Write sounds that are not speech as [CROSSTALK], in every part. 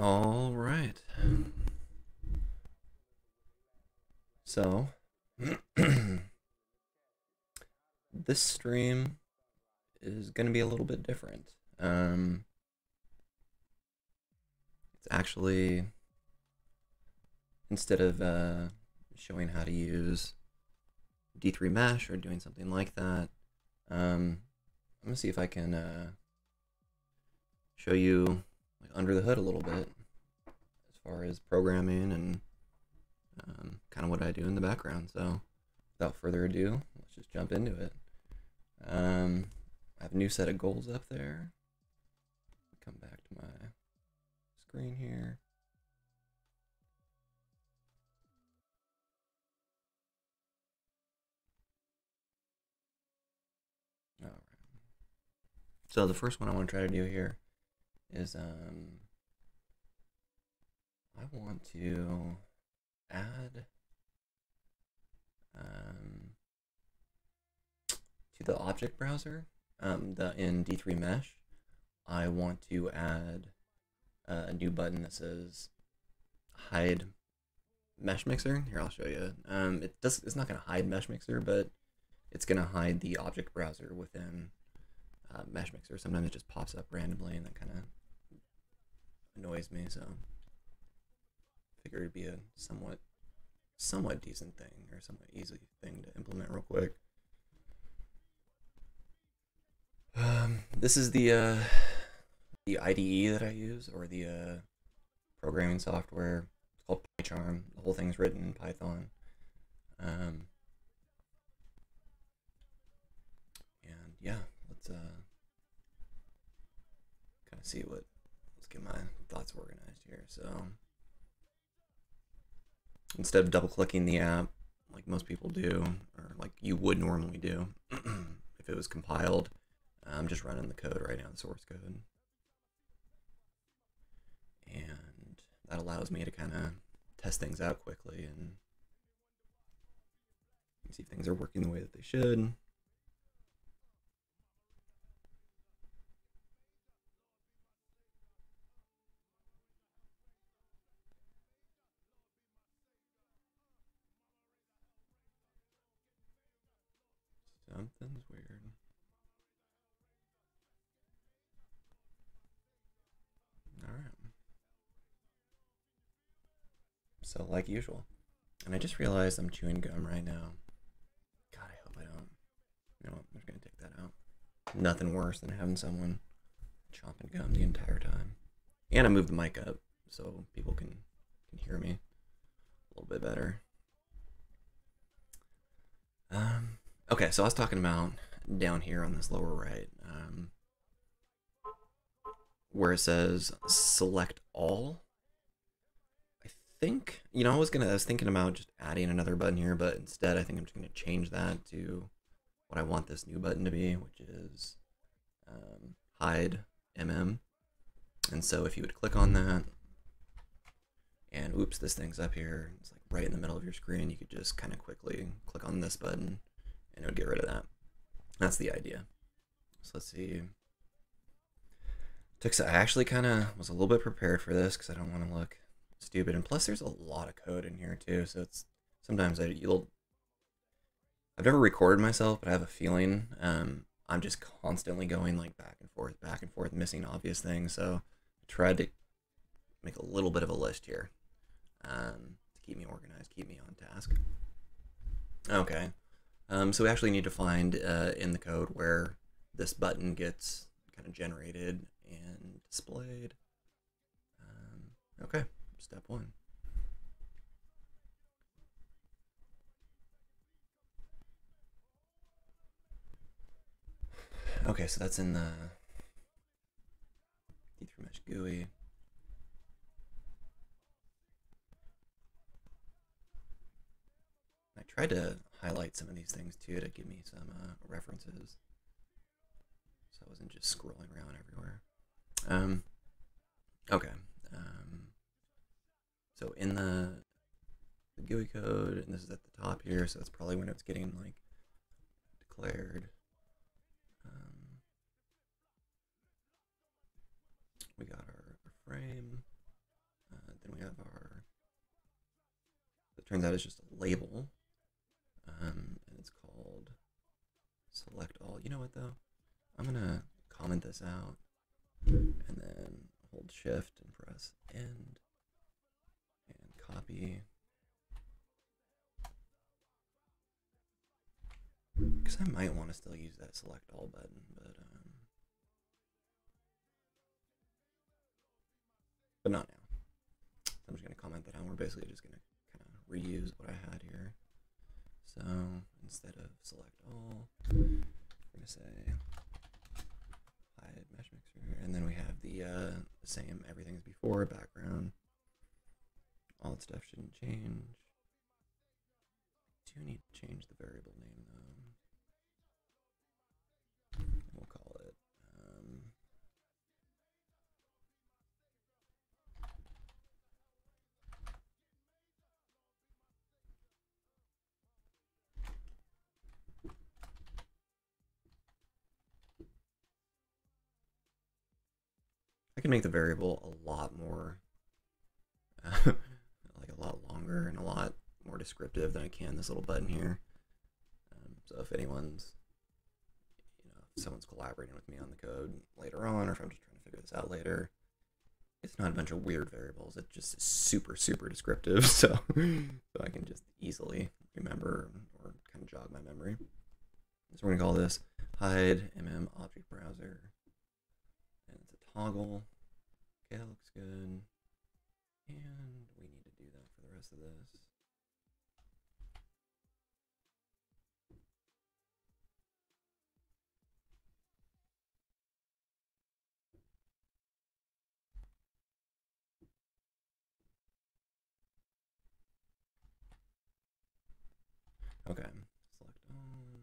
All right. So, [CLEARS THROAT] this stream is going to be a little bit different. Um, it's actually, instead of uh, showing how to use D3 Mesh or doing something like that, um, I'm going to see if I can uh, show you under the hood a little bit as far as programming and um, kind of what I do in the background. So without further ado, let's just jump into it. Um, I have a new set of goals up there. Come back to my screen here. All right. So the first one I want to try to do here is um I want to add um to the object browser um the in D3 mesh I want to add uh, a new button that says hide mesh mixer. Here I'll show you. Um it does it's not gonna hide mesh mixer but it's gonna hide the object browser within uh, mesh mixer. Sometimes it just pops up randomly and that kind of annoys me, so figure it'd be a somewhat somewhat decent thing or somewhat easy thing to implement real quick. Um, this is the uh, the IDE that I use or the uh, programming software. It's called PyCharm. The whole thing's written in Python. Um, and yeah, let's uh, kind of see what Let's get my thoughts organized here. So instead of double clicking the app like most people do, or like you would normally do [CLEARS THROAT] if it was compiled, I'm just running the code right now, the source code. And that allows me to kind of test things out quickly and see if things are working the way that they should. So, like usual. And I just realized I'm chewing gum right now. God, I hope I don't. You know what? I'm just to take that out. Nothing worse than having someone chomping gum the entire time. And I moved the mic up so people can, can hear me a little bit better. Um, Okay, so I was talking about down here on this lower right, um, where it says select all. Think, you know, I was gonna, I was thinking about just adding another button here, but instead I think I'm just gonna change that to what I want this new button to be, which is um, hide mm. And so if you would click on that, and oops, this thing's up here, it's like right in the middle of your screen, you could just kind of quickly click on this button and it would get rid of that. That's the idea. So let's see. Took, I actually kind of was a little bit prepared for this because I don't want to look stupid. And plus, there's a lot of code in here too. So it's sometimes I you'll. I've never recorded myself, but I have a feeling um, I'm just constantly going like back and forth, back and forth, missing obvious things. So I tried to make a little bit of a list here um, to keep me organized, keep me on task. Okay, um, so we actually need to find uh, in the code where this button gets kind of generated and displayed. Um, okay, step one. Okay, so that's in the D3 Mesh GUI. I tried to highlight some of these things too to give me some uh, references. So I wasn't just scrolling around everywhere. Um, okay. Um, so in the, the GUI code, and this is at the top here, so that's probably when it's getting like declared. Um, we got our, our frame, uh, then we have our, it turns out it's just a label, um, and it's called select all. You know what though? I'm gonna comment this out and then hold shift and press end copy. Because I might want to still use that select all button, but um, but not now. So I'm just gonna comment that out. We're basically just gonna kind of reuse what I had here. So instead of select all, we're gonna say hide mesh mixer, and then we have the uh, same everything as before background. All that stuff shouldn't change. Do need to change the variable name though. We'll call it. Um, I can make the variable a lot more, [LAUGHS] a lot longer and a lot more descriptive than I can this little button here. Um, so if anyone's, you know, if someone's collaborating with me on the code later on, or if I'm just trying to figure this out later, it's not a bunch of weird variables. It just super, super descriptive. [LAUGHS] So, so I can just easily remember or kind of jog my memory. So we're gonna call this hide mm object browser and it's a toggle. Okay, that looks good. And we need to do this. Okay, select all. So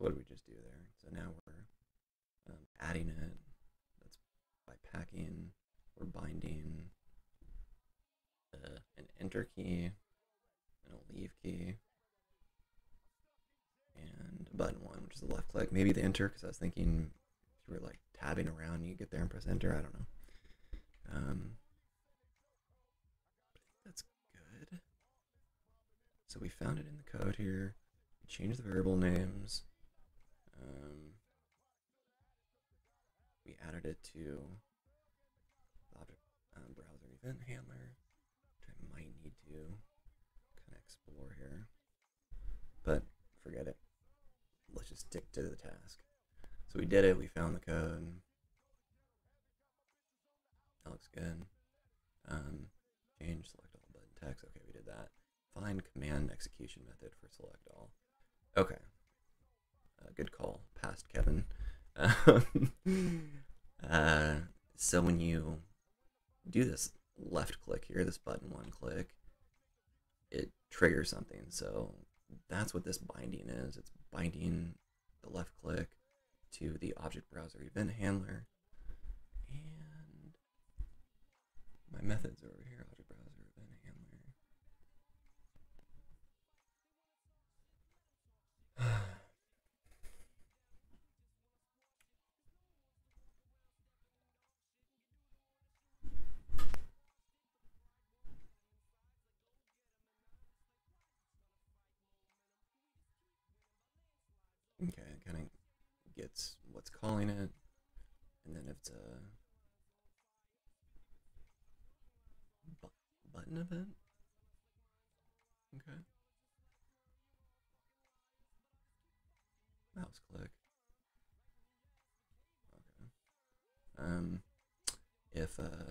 what did we just do there? So now we're um, adding it. That's by packing. We're binding uh, an enter key and a leave key and a button one, which is the left click. Maybe the enter because I was thinking if you were like tabbing around, you get there and press enter. I don't know. Um, that's good. So we found it in the code here. We the variable names. Um, we added it to the object um, browser event handler, which I might need to kind of explore here. But forget it. Let's just stick to the task. So we did it. We found the code. That looks good. Um, change select all button text. Okay, we did that. Find command execution method for select all. Okay. Good call, past Kevin. [LAUGHS] uh, so when you do this left click here, this button one click, it triggers something. So that's what this binding is. It's binding the left click to the object browser event handler. And my methods are over here, what's calling it, and then if it's a bu- button event. Okay. Mouse click. Okay. Um, if uh.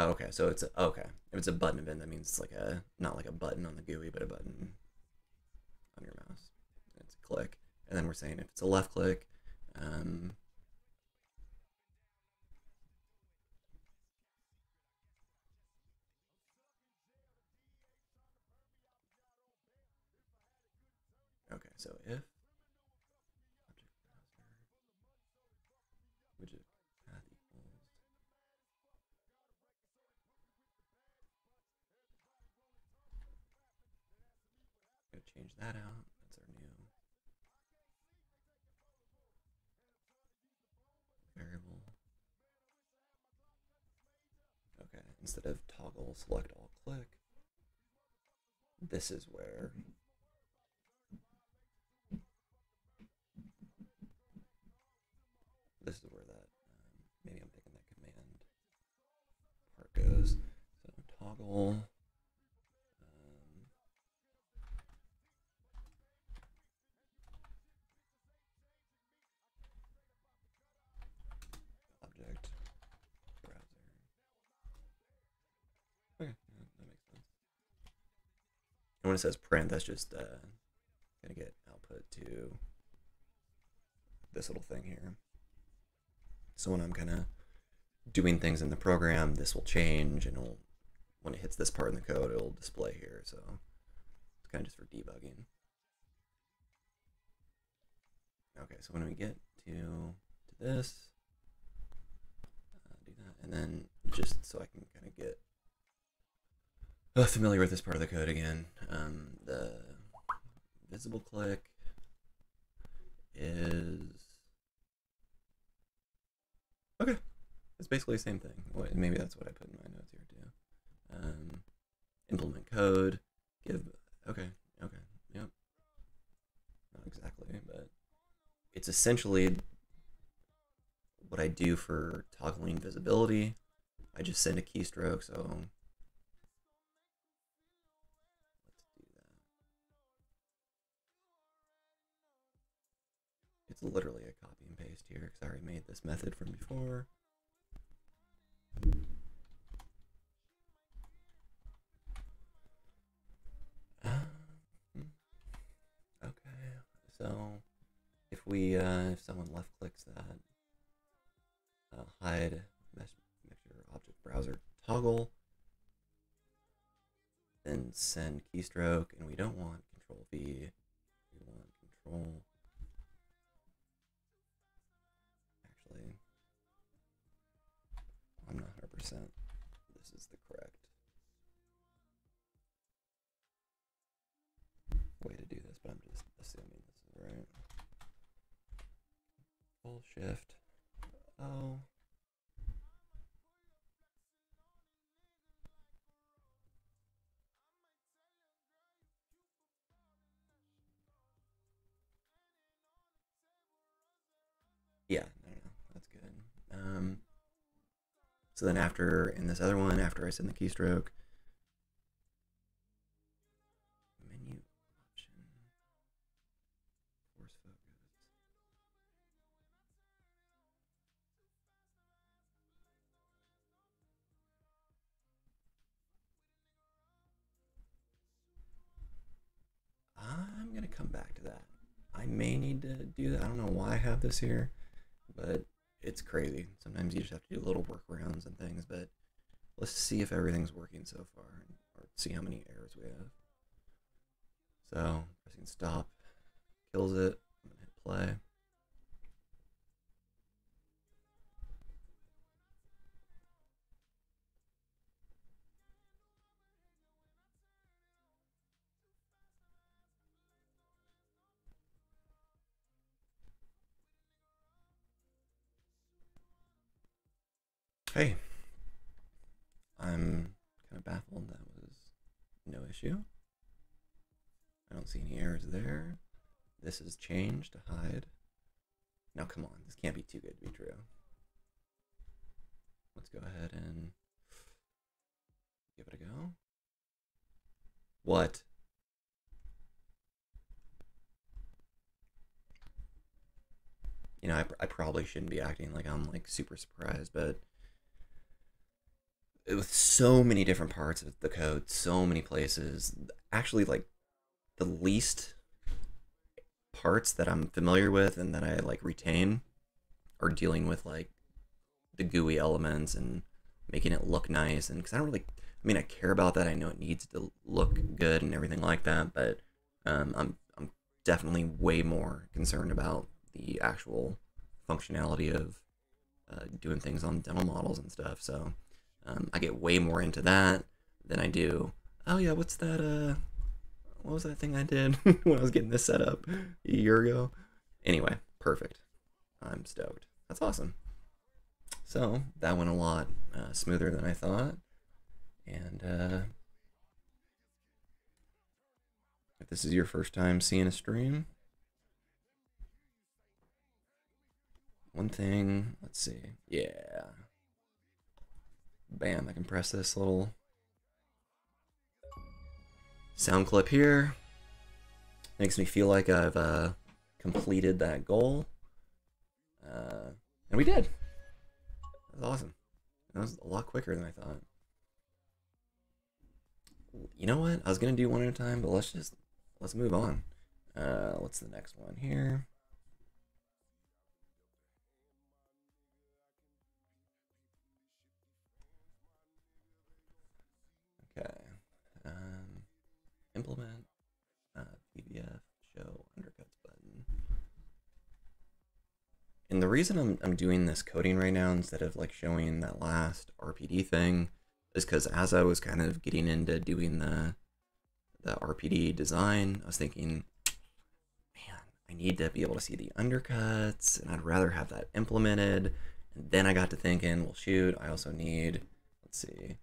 Oh, okay, so it's a, okay. If it's a button event, that means it's like a not like a button on the GUI, but a button on your mouse. It's a click, and then we're saying if it's a left click, um, okay. So if change that out. That's our new variable. Okay, instead of toggle select all click, this is where this is where that um, maybe I'm thinking that command part goes. So toggle. Um, object browser. Okay, yeah, that makes sense. And when it says print, that's just uh, gonna get output to this little thing here. So when I'm kind of doing things in the program, this will change and it'll, when it hits this part in the code, it'll display here. So it's kind of just for debugging. Okay, so when we get to, to this, uh, do that, and then just so I can kind of get familiar with this part of the code again, um, the visible click is okay. It's basically the same thing. Wait, maybe that's what I put in my notes here too. Um, implement code, give. Okay, okay, yep. Not exactly, but it's essentially what I do for toggling visibility. I just send a keystroke, so It's literally a copy and paste here because I already made this method from before. Um, okay, so if we uh, if someone left clicks that uh, hide mesh mixer object browser toggle, then send keystroke, and we don't want control V, we want control. 100%. This is the correct way to do this, but I'm just assuming this is right. Full shift. Oh. So then after, in this other one, after I send the keystroke, menu option, force focus. I'm gonna come back to that. I may need to do that. I don't know why I have this here, but it's crazy. Sometimes you just have to do little workarounds and things, but let's see if everything's working so far or see how many errors we have. So pressing stop kills it. I'm gonna hit play. Hey, I'm kind of baffled. That was no issue. I don't see any errors there. This is changed to hide. Now, come on, this can't be too good to be true. Let's go ahead and give it a go. What? You know, I, I probably shouldn't be acting like I'm like super surprised, but with so many different parts of the code, so many places. Actually, like the least parts that I'm familiar with and that I like retain are dealing with like the GUI elements and making it look nice. And because I don't really, I mean, I care about that. I know it needs to look good and everything like that, but um, I'm I'm definitely way more concerned about the actual functionality of uh, doing things on dental models and stuff. So um, I get way more into that than I do. Oh yeah, what's that? Uh, what was that thing I did [LAUGHS] when I was getting this set up a year ago? Anyway, perfect. I'm stoked. That's awesome. So that went a lot uh, smoother than I thought. And uh, if this is your first time seeing a stream, one thing, let's see. Yeah. Bam, I can press this little sound clip here. Makes me feel like I've uh, completed that goal. Uh, and we did. That was awesome. That was a lot quicker than I thought. You know what? I was gonna do one at a time, but let's just let's move on. Uh, what's the next one here? Implement uh, VVF show undercuts button. And the reason I'm, I'm doing this coding right now instead of like showing that last RPD thing is because as I was kind of getting into doing the the RPD design, I was thinking, man, I need to be able to see the undercuts, and I'd rather have that implemented. And then I got to thinking, well, shoot, I also need, let's see,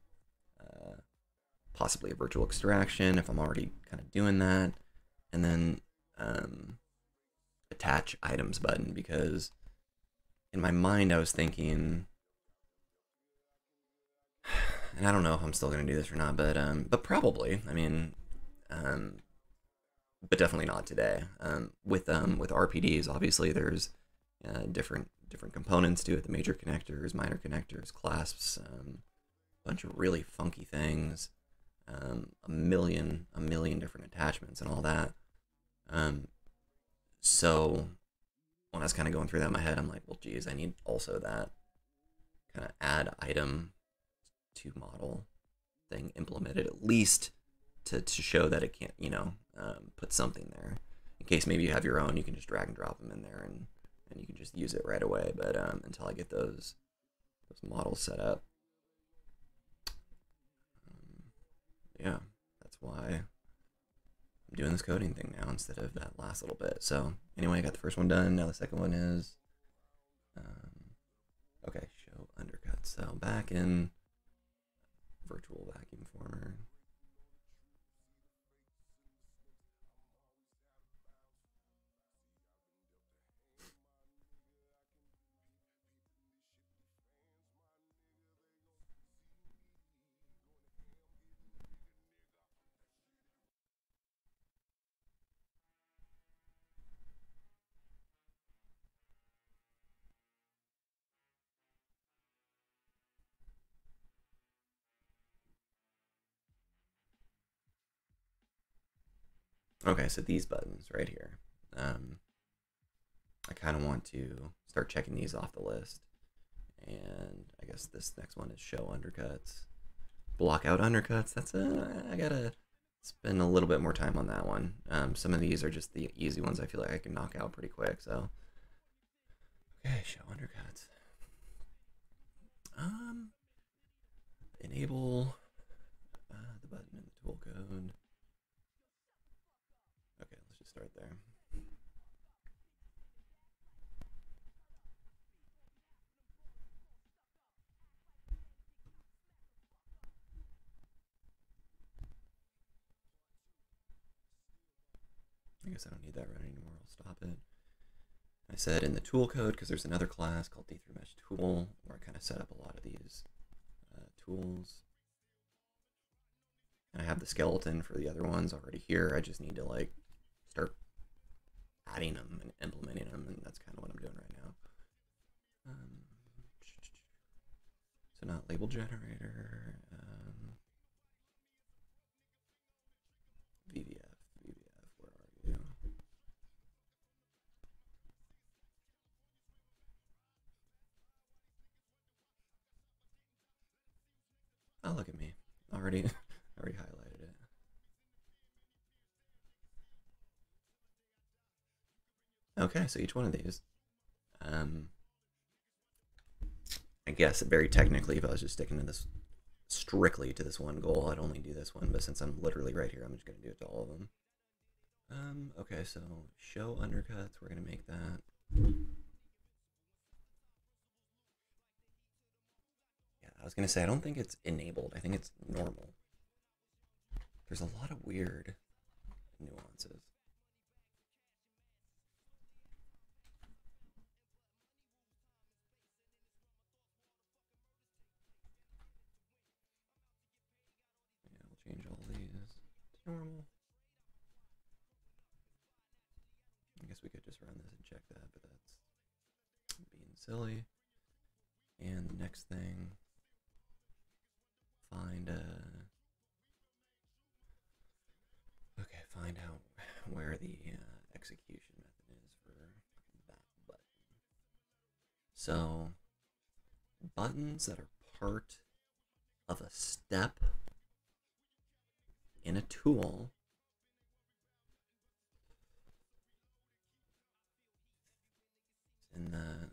possibly a virtual extraction if I'm already kind of doing that, and then um, attach items button because in my mind I was thinking, and I don't know if I'm still gonna do this or not, but um, but probably. I mean, um, but definitely not today. Um, with um with RPDs, obviously there's uh, different different components to it: the major connectors, minor connectors, clasps, um, a bunch of really funky things, um, a million a million different attachments and all that. Um, so when I was kind of going through that in my head, I'm like, well, geez, I need also that kind of add item to model thing implemented at least to, to show that it can't, you know, um, put something there. In case maybe you have your own, you can just drag and drop them in there and, and you can just use it right away. But um, until I get those those models set up, um, yeah, that's why I'm doing this coding thing now instead of that last little bit. So anyway, I got the first one done. Now the second one is, um, okay, show undercut. So back in virtual vacuum former. Okay, so these buttons right here. Um, I kind of want to start checking these off the list. And I guess this next one is show undercuts. Block out undercuts. That's a, I gotta spend a little bit more time on that one. Um, some of these are just the easy ones I feel like I can knock out pretty quick. So, okay, show undercuts. Um, enable uh, the button in the tool code. Start there. I guess I don't need that run anymore. I'll stop it. I said in the tool code because there's another class called D3 Mesh Tool where I kind of set up a lot of these uh, tools. And I have the skeleton for the other ones already here. I just need to like start adding them and implementing them, and that's kind of what I'm doing right now. Um, so not label generator. Um, VVF, VVF, where are you? Oh, look at me. Already, [LAUGHS] already highlighted Okay, so each one of these. Um, I guess very technically, if I was just sticking to this strictly to this one goal, I'd only do this one. But since I'm literally right here, I'm just going to do it to all of them. Um, okay, so show undercuts, we're gonna make that. Yeah, I was gonna say I don't think it's enabled. I think it's normal. There's a lot of weird nuances. Normal. I guess we could just run this and check that, but that's being silly. And the next thing, find a. Okay, find out [LAUGHS] where the uh, execution method is for that button. So, buttons that are part of a step in a tool. In the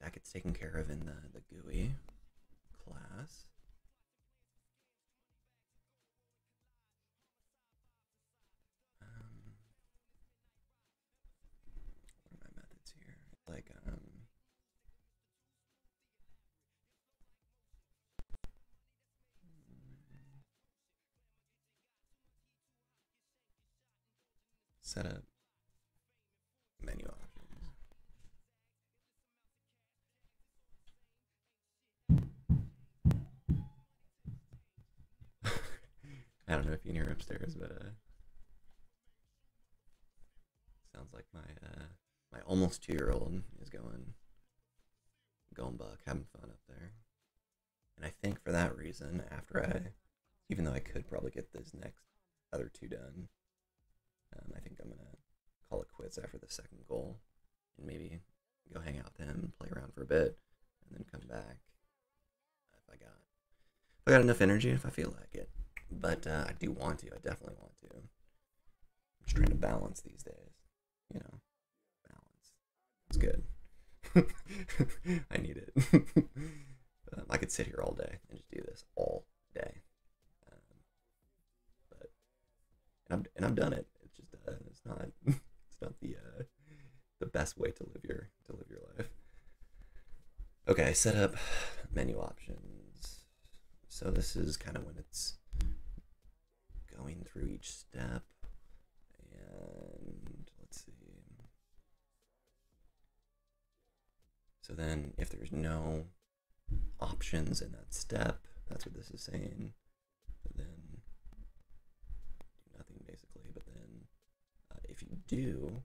that gets taken care of in the, the GUI set up menu options. [LAUGHS] I don't know if you can hear upstairs, but uh, sounds like my uh, my almost two year old is going going buck, having fun up there. And I think for that reason, after I, even though I could probably get this next other two done, um, I think I'm gonna call it quits after the second goal, and maybe go hang out with him, play around for a bit, and then come back if I got if I got enough energy, if I feel like it. But uh, I do want to. I definitely want to. I'm just trying to balance these days. You know, balance. It's good. [LAUGHS] I need it. [LAUGHS] um, I could sit here all day and just do this all day. Um, but and I've and I've done it. It's just uh, it's not [LAUGHS] it's not the uh, the best way to live your to live your life. Okay, I set up menu options. So this is kind of when it's going through each step. And let's see. So then if there's no options in that step, that's what this is saying. Then do nothing basically. But then uh, if you do,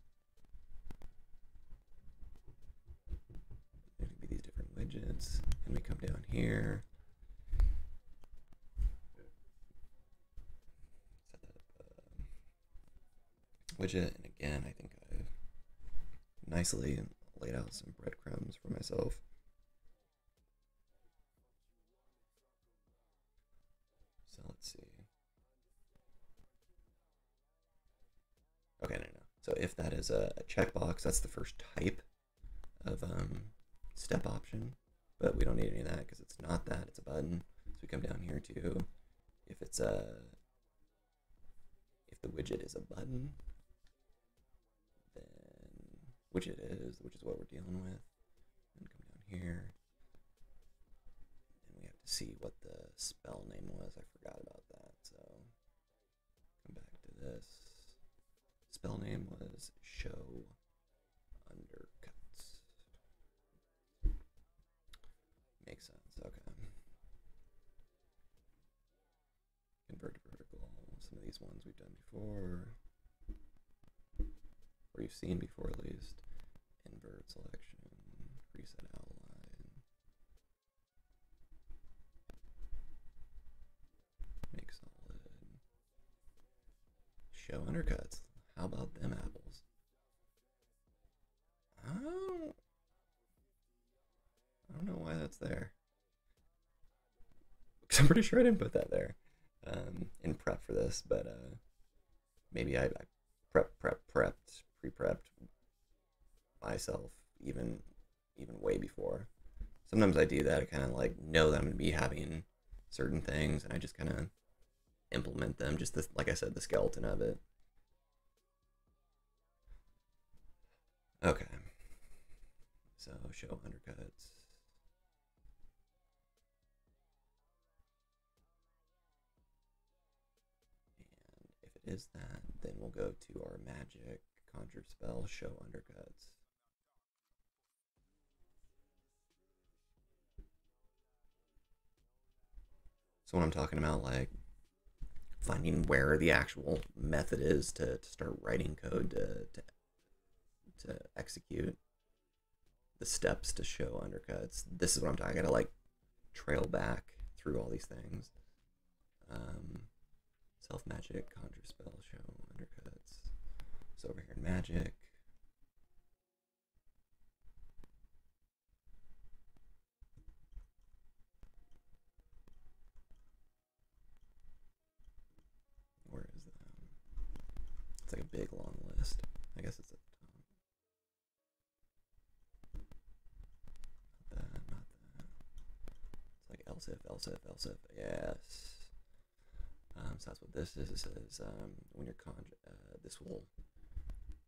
there could be these different widgets, and we come down here. Set up, um, widget, and again, I think I've nicely laid out some breadcrumbs for myself. So if that is a, checkbox, that's the first type of um, step option, but we don't need any of that because it's not that, it's a button. So we come down here to if it's a if the widget is a button, then which it is, which is what we're dealing with. And come down here. And we have to see what the spell name was. I forgot about that. So come back to this. Spell name was show undercuts. Makes sense. Okay. Convert to vertical. Some of these ones we've done before. Or you've seen before at least. Invert selection. Reset outline. Make solid. Show undercuts. How about them apples? I don't, know why that's there. [LAUGHS] Because I'm pretty sure I didn't put that there um, in prep for this, but uh, maybe I, I prep, prep, prepped, pre-prepped myself even even way before. Sometimes I do that. I kind of like know that I'm going to be having certain things, and I just kind of implement them. Just this, like I said, the skeleton of it. Okay. So show undercuts. And if it is that, then we'll go to our magic conjure spell, show undercuts. So when I'm talking about like finding where the actual method is to, to start writing code to, to to execute the steps to show undercuts. This is what I'm talking. I gotta like trail back through all these things. Um, self magic, conjure spell, show undercuts. So over here in magic. Where is that? It's like a big long list. I guess it's at if, else if, else if. Yes. Um, so that's what this is. It says um, when you're conjure, uh, this will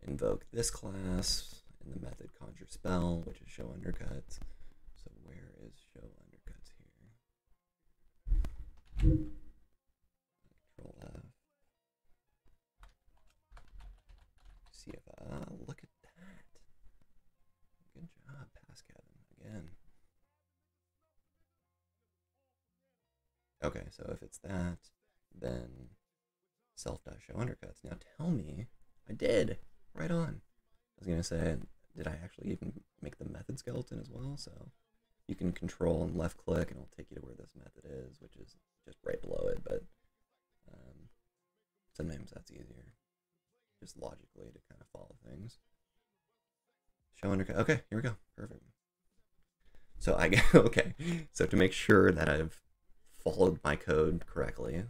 invoke this class in the method conjure spell, which is show undercuts. So where is show undercuts here? Control F. See if uh, Okay, so if it's that, then self dash show undercuts. Now tell me, I did. Right on. I was gonna say, did I actually even make the method skeleton as well? So you can control and left click, and it'll take you to where this method is, which is just right below it. But um, sometimes that's easier, just logically to kind of follow things. Show undercut. Okay, here we go. Perfect. So I [LAUGHS] okay. So to make sure that I've followed my code correctly,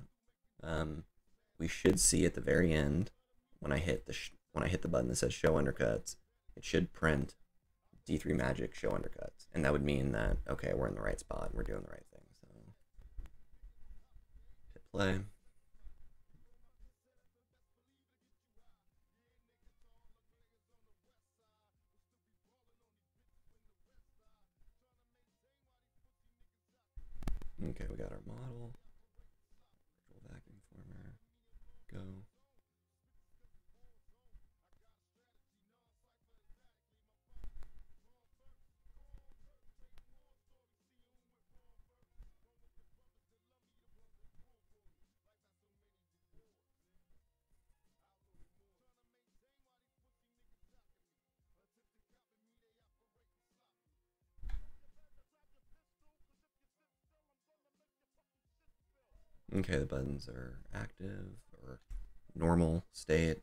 um, we should see at the very end when I hit the when I hit the button that says show undercuts, it should print D3 magic show undercuts, and that would mean that okay, we're in the right spot, we're doing the right thing. So hit play. Okay, we got our model. Okay, the buttons are active or normal state.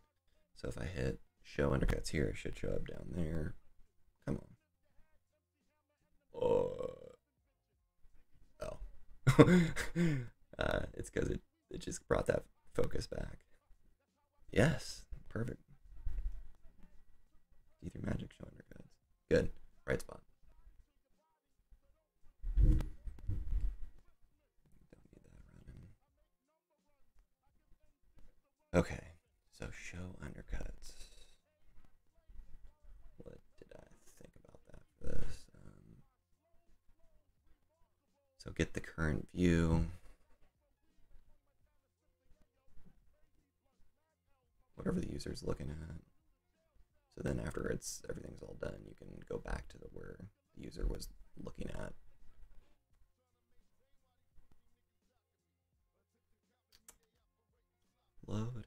So if I hit show undercuts here, it should show up down there. Come on. Oh. Oh. [LAUGHS] uh, it's because it, it just brought that focus back. Yes, perfect. D3 magic show undercuts. Good. Right spot. Don't need that running. Okay, so show undercuts. What did I think about that for this? Um, so get the current view. Whatever the user's looking at. So then after it's everything's all done, you can go back to the where the user was looking at. Load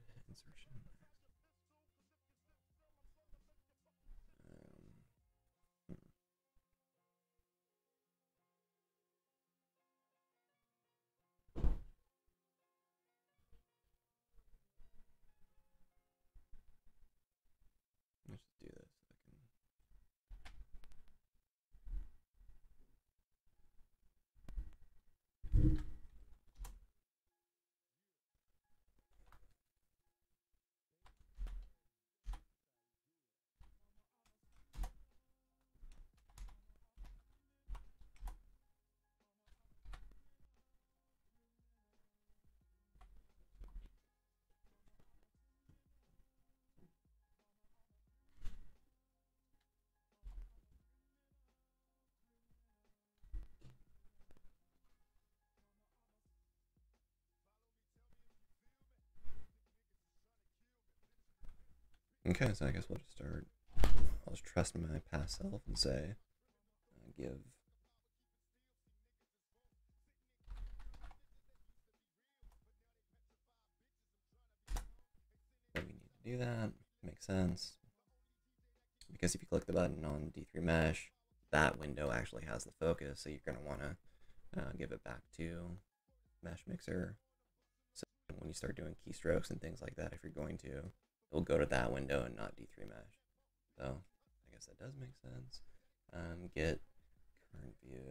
Okay, so I guess we'll just start. I'll just trust my past self and say, uh, give. That we need to do that. Makes sense. Because if you click the button on D3 Mesh, that window actually has the focus, so you're going to want to uh, give it back to Mesh Mixer. So when you start doing keystrokes and things like that, if you're going to, it will go to that window and not D3 Mesh. So I guess that does make sense. Um, get current view.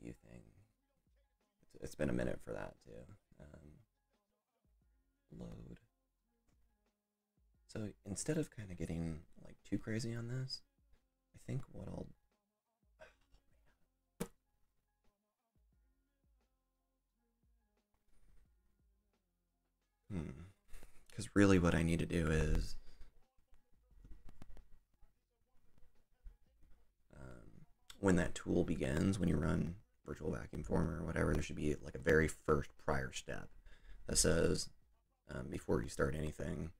View thing. It's, it's been a minute for that too. Um, load. So instead of kind of getting like too crazy on this, I think what I'll Because really, what I need to do is um, when that tool begins, when you run virtual vacuum former or whatever, there should be like a very first prior step that says um, before you start anything,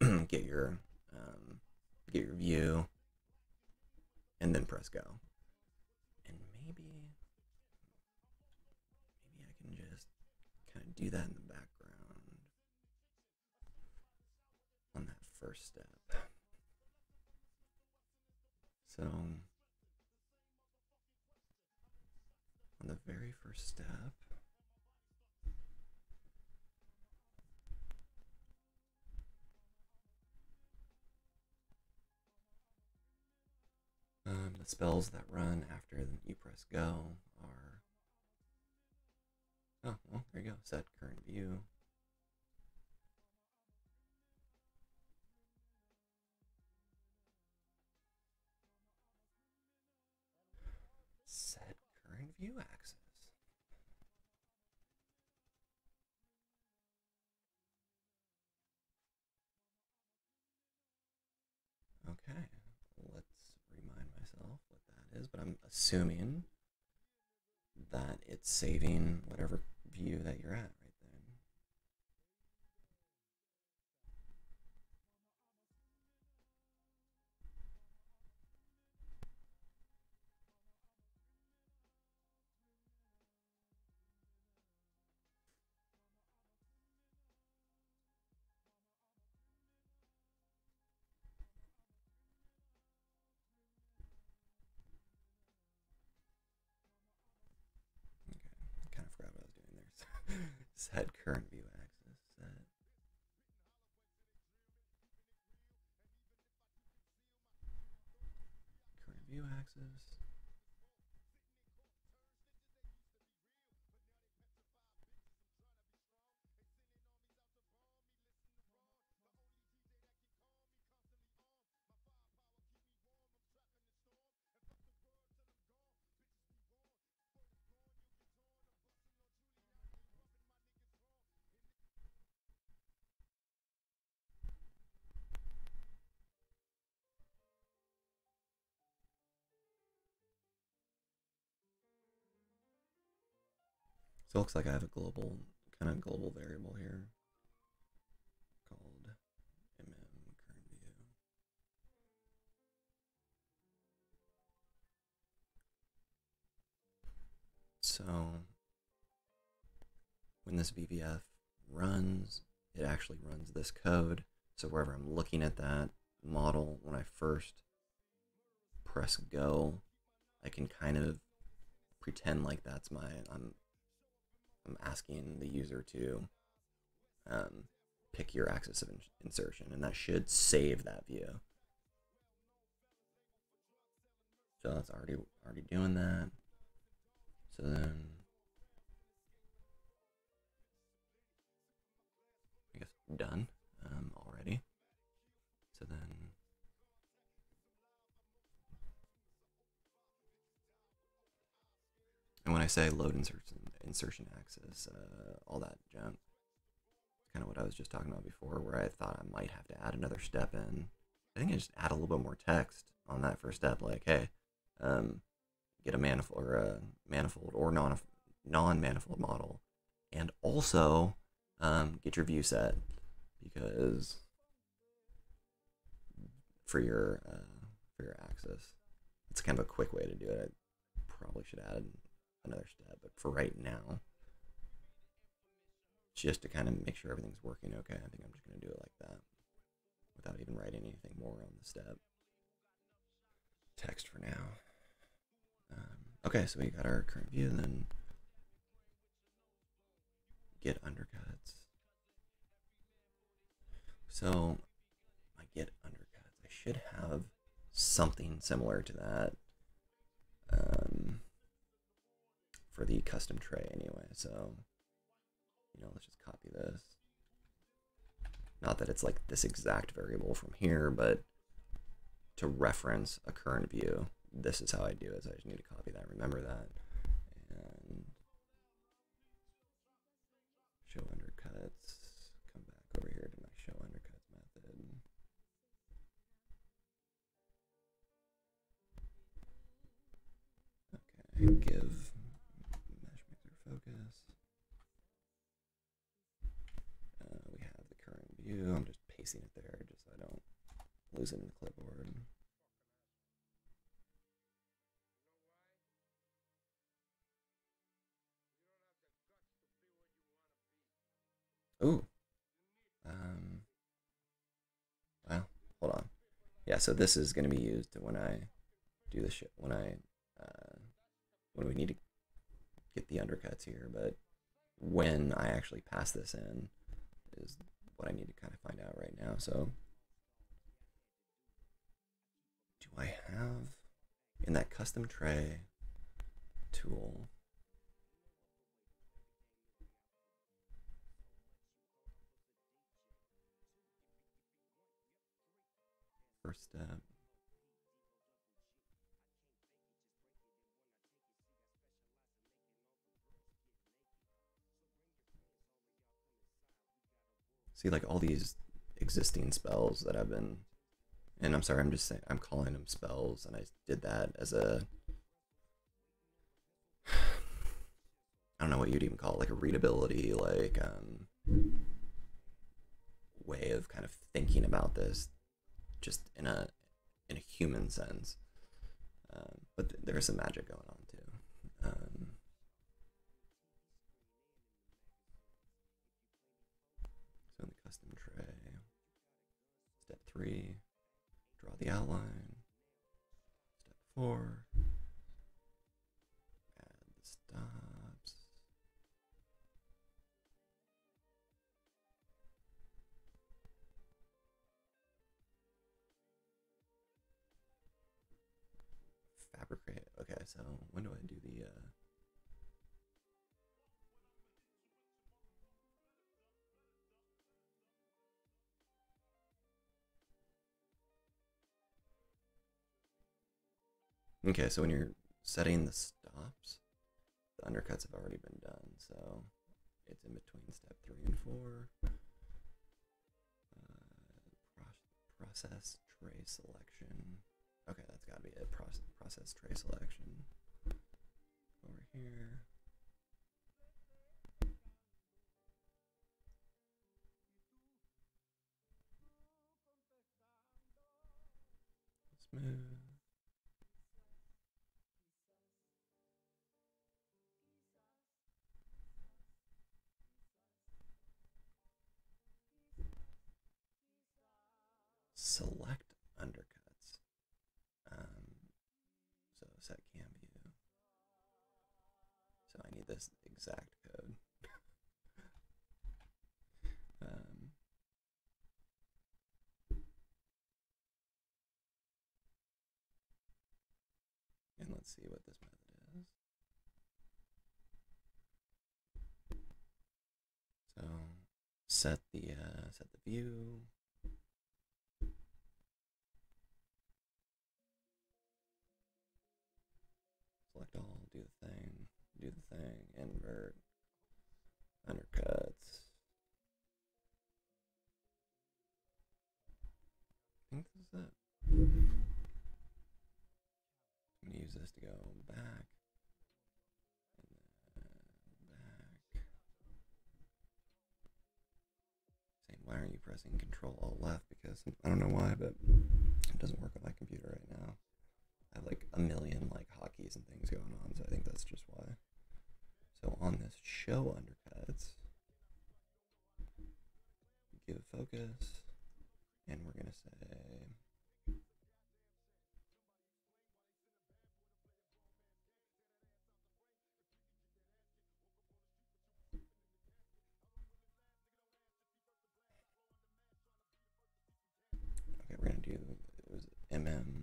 [CLEARS THROAT] get your um, get your view, and then press go. And maybe maybe I can just kind of do that in the first step. So on the very first step. Um, the spells that run after you press go are. Oh, well, there you go. Set current view. I'm assuming that it's saving whatever view that you're at view So it looks like I have a global, kind of global variable here called mm current view. So when this VVF runs, it actually runs this code. So wherever I'm looking at that model, when I first press go, I can kind of pretend like that's my I'm I'm asking the user to um, pick your axis of in- insertion, and that should save that view. So that's already already doing that. So then, I guess done um, already. So then. And when I say load insertion, insertion axis, uh, all that junk, kind of what I was just talking about before, where I thought I might have to add another step in. I think I just add a little bit more text on that first step, like, hey, um, get a manifold or a manifold or non non manifold model, and also um, get your view set because for your uh, for your axis. It's kind of a quick way to do it. I probably should add another step, but for right now, just to kind of make sure everything's working okay, I think I'm just going to do it like that without even writing anything more on the step. Text for now. Um, okay, so we got our current view, then get undercuts. So I get undercuts. I should have something similar to that um, for the custom tray anyway. So, you know, let's just copy this. Not that it's like this exact variable from here, but to reference a current view, this is how I do it. So I just need to copy that, remember that. And show undercuts, come back over here to my show undercuts method. Okay, mesh mixer focus. Uh, we have the I'm just pasting it there just so I don't lose it in the clipboard. Ooh. Um, well, hold on. Yeah, so this is going to be used when I do the shit, when I, uh, when we need to get the undercuts here, but when I actually pass this in is what I need to kind of find out right now. So, do I have in that custom tray tool? First step. See, like all these existing spells that I've been, and I'm sorry, I'm just saying, I'm calling them spells, and I did that as a, I don't know what you'd even call it, like a readability, like um, way of kind of thinking about this, just in a in a human sense. Um, but th- there's some magic going on too. Um, three, draw the outline. Step four, add the stops. Fabricate. Okay, so when do I do the uh Okay, so when you're setting the stops, the undercuts have already been done, so it's in between step three and four. Uh, process tray selection. Okay, that's got to be it. Process, process tray selection. Over here. Smooth. Select undercuts. Um, so set cam view. So I need this exact code. [LAUGHS] um, and let's see what this method is. So set the uh, set the view. Undercuts. I think this is it. I'm gonna use this to go back. Back. Saying, why aren't you pressing Control Alt Left because I don't know why, but it doesn't work on my computer right now. I have like a million like hotkeys and things going on, so I think that's just why. So on this show undercuts, give it focus, and we're gonna say Okay, we're gonna do it was MM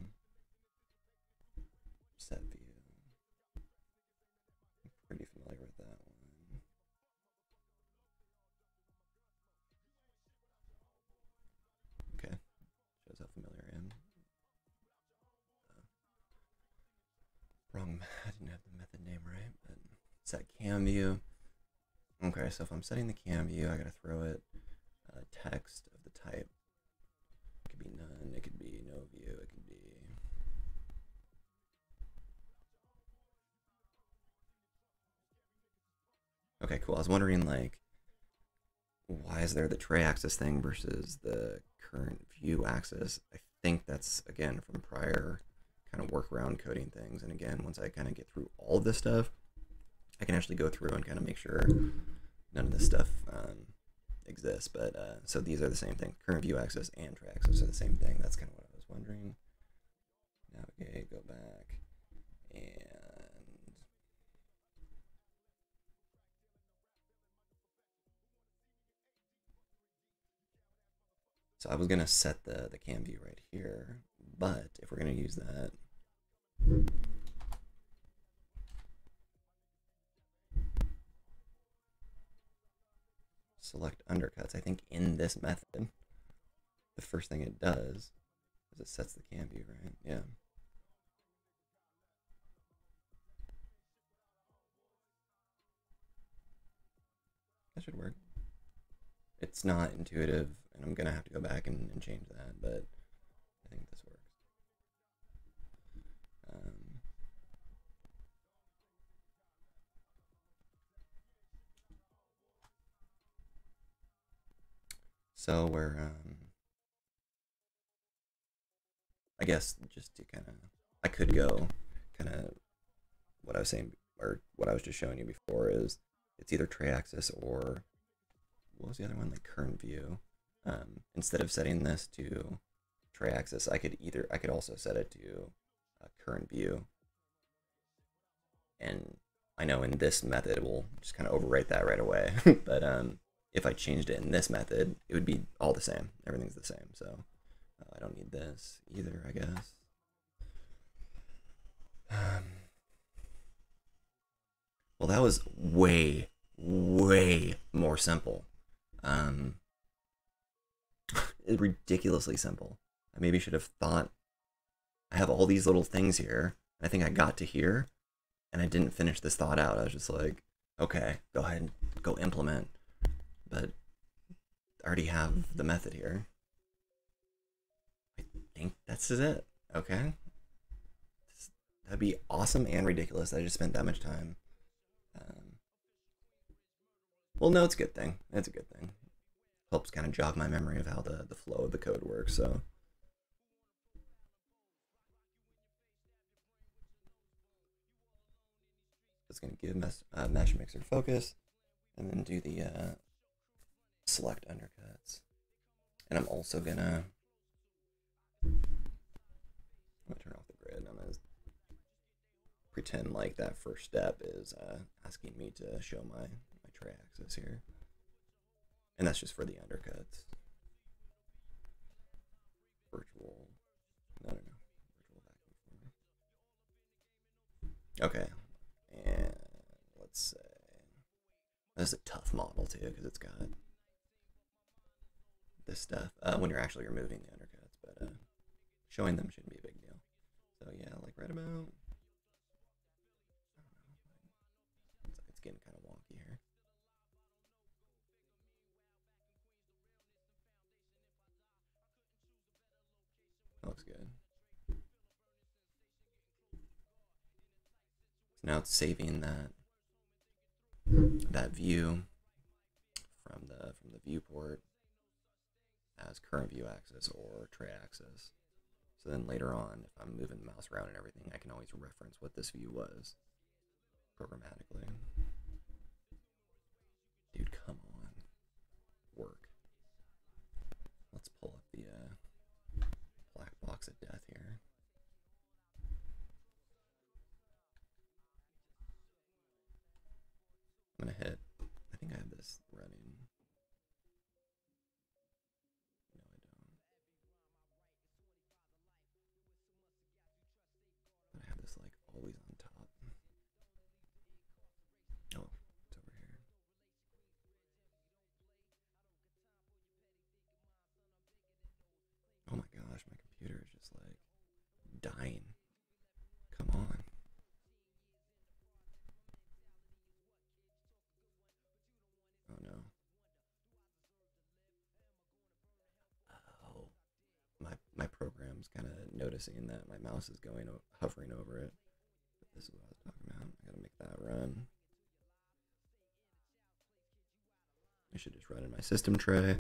shows how familiar I am. Uh, wrong, [LAUGHS] I didn't have the method name right, but set cam view. Okay, so if I'm setting the cam view, I gotta throw it uh, text of the type. It could be none, it could be no view, it could be. Okay, cool. I was wondering, like, why is there the tray axis thing versus the current view axis? I think that's, again, from prior kind of workaround coding things. And again, once I kind of get through all this stuff, I can actually go through and kind of make sure none of this stuff um, exists. But uh, so these are the same thing. Current view axis and tray axis are the same thing. That's kind of what I was wondering. Navigate, go back, and So I was gonna set the the cam view right here, but if we're gonna use that, select undercuts, I think in this method, the first thing it does is it sets the cam view, right? Yeah. That should work. It's not intuitive, and I'm gonna have to go back and, and change that, but I think this works. Um, so we're, um, I guess just to kind of, I could go kind of what I was saying, or what I was just showing you before is it's either tray axis or what was the other one? Like current view. Um, instead of setting this to tray axis, I could either I could also set it to uh, current view. And I know in this method it will just kind of overwrite that right away. [LAUGHS] but um, if I changed it in this method, it would be all the same. Everything's the same. So uh, I don't need this either, I guess. Um, well, that was way, way more simple. Um, ridiculously simple. I maybe should have thought. I have all these little things here. I think I got to here, and I didn't finish this thought out. I was just like, okay, go ahead and go implement. But I already have the method here. I think that's it. Okay. That'd be awesome and ridiculous. I just spent that much time. Um, well, no, it's a good thing. It's a good thing. Helps kind of jog my memory of how the, the flow of the code works, so. It's going to give mes uh, mesh mixer focus, and then do the uh, select undercuts. And I'm also going to turn off the grid. I'm going to pretend like that first step is uh, asking me to show my, my tray axis here. And that's just for the undercuts. Virtual, no, no, no. Okay, and let's say, That's a tough model too, because it's got this stuff uh, when you're actually removing the undercuts, but uh, showing them shouldn't be a big deal. So yeah, like right about looks good. Now it's saving that that view from the from the viewport. as current view axis or tray axis. So then later on, if I'm moving the mouse around and everything, I can always reference what this view was programmatically. Dude, come on. Work. Let's pull up the uh, box of death here. I'm gonna hit. I think I have this dying. Come on. Oh no. Oh. My my program's kind of noticing that my mouse is going hovering over it. But this is what I was talking about. I gotta make that run. I should just run in my system tray.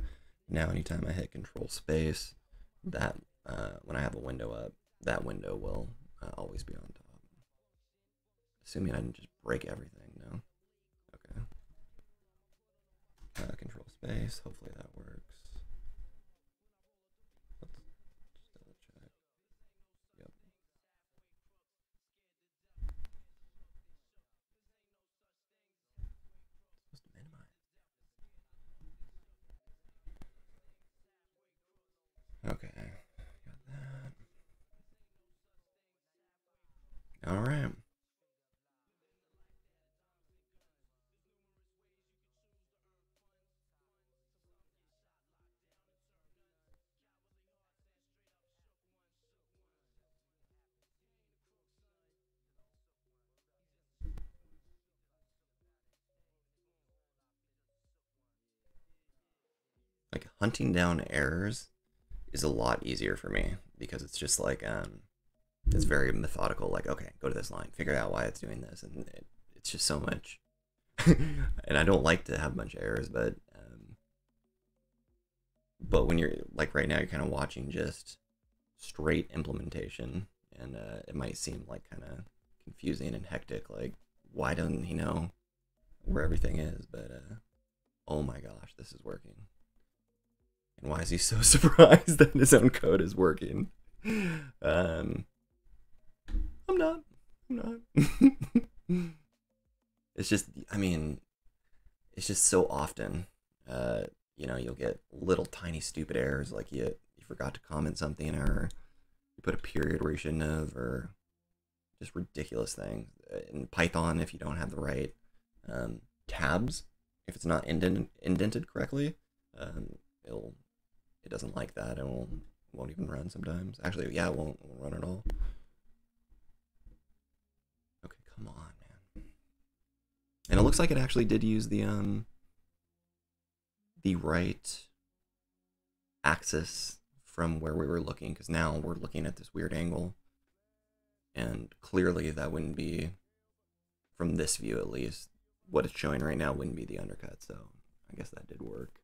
Now, anytime I hit Control Space, that uh, when I have a window up, that window will uh, always be on top. Assuming I didn't just break everything. No. Okay. Uh, control Space. Hopefully that works. Let's just double check. Yep. Supposed to minimize. Okay, got that. All right. Like hunting down errors is a lot easier for me because it's just like um it's very methodical like okay go to this line figure out why it's doing this and it, it's just so much. [LAUGHS] And i don't like to have a bunch of errors but um but when you're like right now you're kind of watching just straight implementation and uh, it might seem like kind of confusing and hectic like why doesn't he know where everything is? But uh oh my gosh this is working. And why is he so [LAUGHS] surprised that his own code is working? Um, not. I'm not. [LAUGHS] it's just, I mean, it's just so often, uh, you know, you'll get little tiny stupid errors like you you forgot to comment something or you put a period where you shouldn't have or just ridiculous things. In Python, if you don't have the right um, tabs, if it's not indent, indented correctly, um, it'll it doesn't like that and will won't even run sometimes. Actually, yeah, it won't, won't run at all. Come on, man. And it looks like it actually did use the um the right axis from where we were looking because now we're looking at this weird angle. And clearly that wouldn't be from this view at least what it's showing right now wouldn't be the undercut. So i guess that did work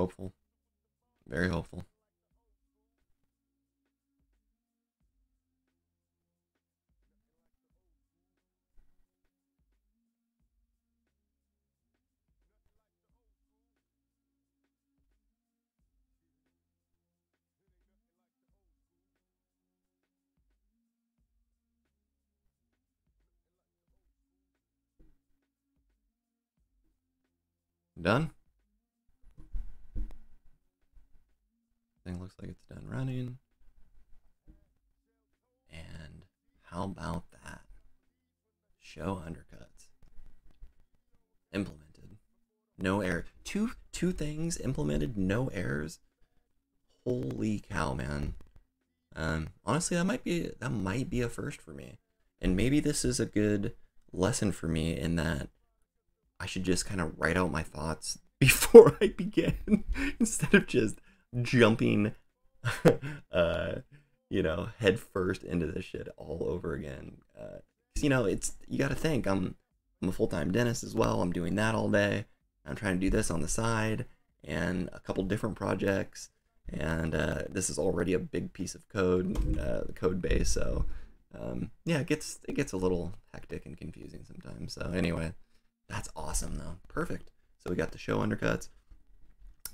hopeful. Very hopeful. Done looks like it's done running. And how about that? Show undercuts. Implemented. No error. Two two things implemented, no errors. Holy cow, man! Um, honestly, that might be that might be a first for me, and maybe this is a good lesson for me in that I should just kind of write out my thoughts [LAUGHS] before I begin [LAUGHS] instead of just jumping, [LAUGHS] uh, you know, head first into this shit all over again. Uh, you know, it's you got to think I'm I'm a full time dentist as well. I'm doing that all day. I'm trying to do this on the side and a couple different projects. And uh, this is already a big piece of code, uh, the code base. So um, yeah, it gets it gets a little hectic and confusing sometimes. So anyway, that's awesome though. Perfect. So we got the show undercuts.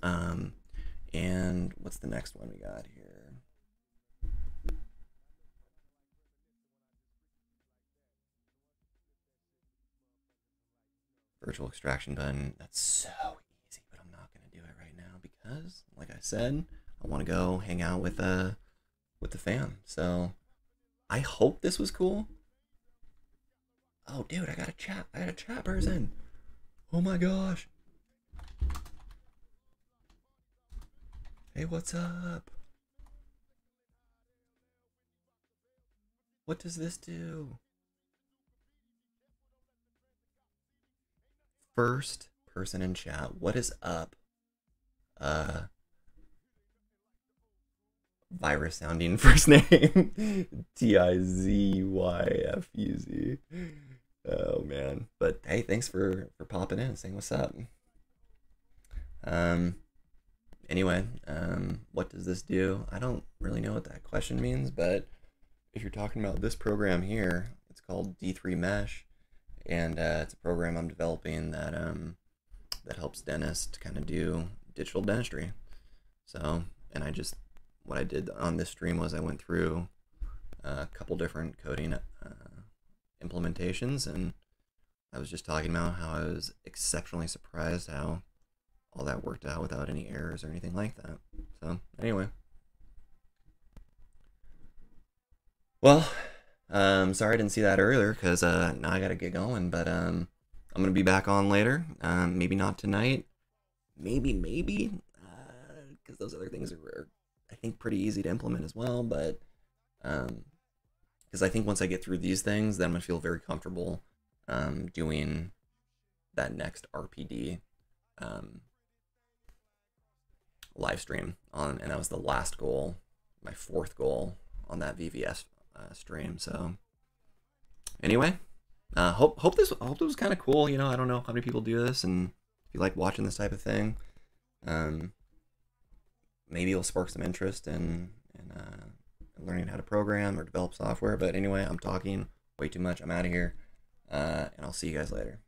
Um, and what's the next one we got here? virtual extraction done. That's so easy, but I'm not gonna do it right now because, like I said, I want to go hang out with uh with the fam. So I hope this was cool. Oh, dude, I got a chat. I got a chat person. Oh my gosh. Hey, what's up? What does this do? first person in chat. What is up? Uh virus sounding [LAUGHS] first name. T I Z Y F U Z. Oh man. But hey, thanks for for popping in and saying what's up. Um anyway, um what does this do? I don't really know what that question means, but if you're talking about this program here, it's called D3 Mesh and uh, it's a program I'm developing that um, that helps dentists kind of do digital dentistry. So, and I just what I did on this stream was I went through a couple different coding uh, implementations, and I was just talking about how I was exceptionally surprised how all that worked out without any errors or anything like that. So, anyway. Well, um, sorry I didn't see that earlier because uh, now I got to get going. But um, I'm gonna be back on later. Um, maybe not tonight. Maybe, maybe, because uh, those other things are, are, I think, pretty easy to implement as well. But um, because I think once I get through these things, then I'm gonna feel very comfortable um, doing that next RPD um, live stream on, and that was the last goal, my fourth goal on that VVF uh, stream. So anyway, uh, hope hope this hope this was kind of cool. You know, I don't know how many people do this, and if you like watching this type of thing, um, maybe it'll spark some interest in in uh, learning how to program or develop software. But anyway, I'm talking way too much. I'm out of here, uh, and I'll see you guys later.